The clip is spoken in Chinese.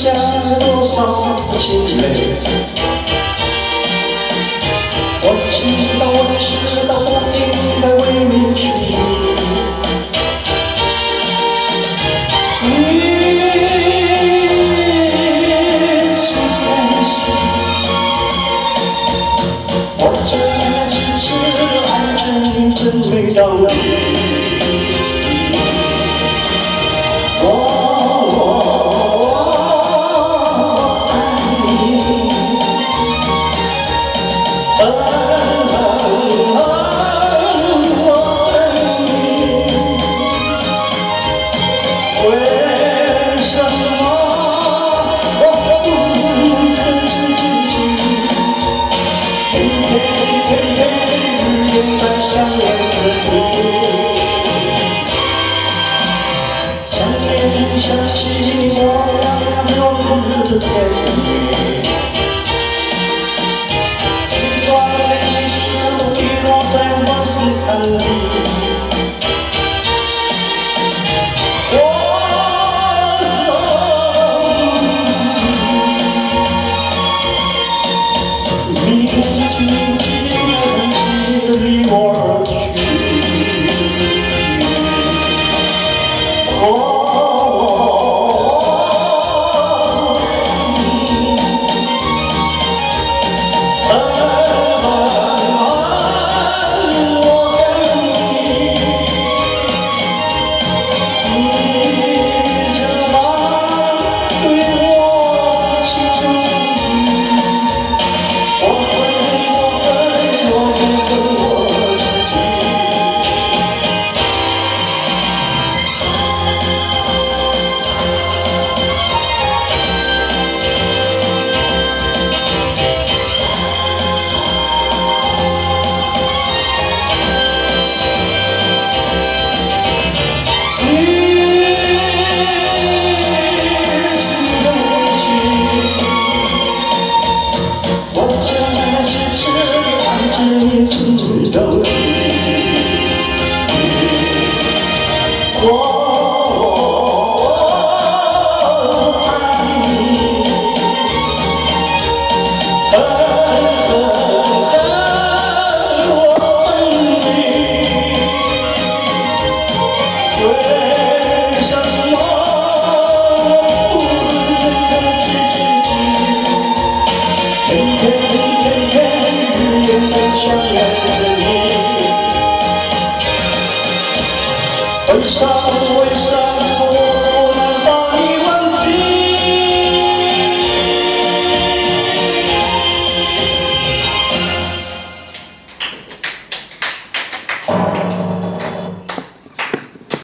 情泪。我知道，我知道，不应该为你痴迷。你是真心，我真只是爱着你，真没道理。 자신이 뭐라면 모르게 也只有你我爱你恨恨恨我你。为啥？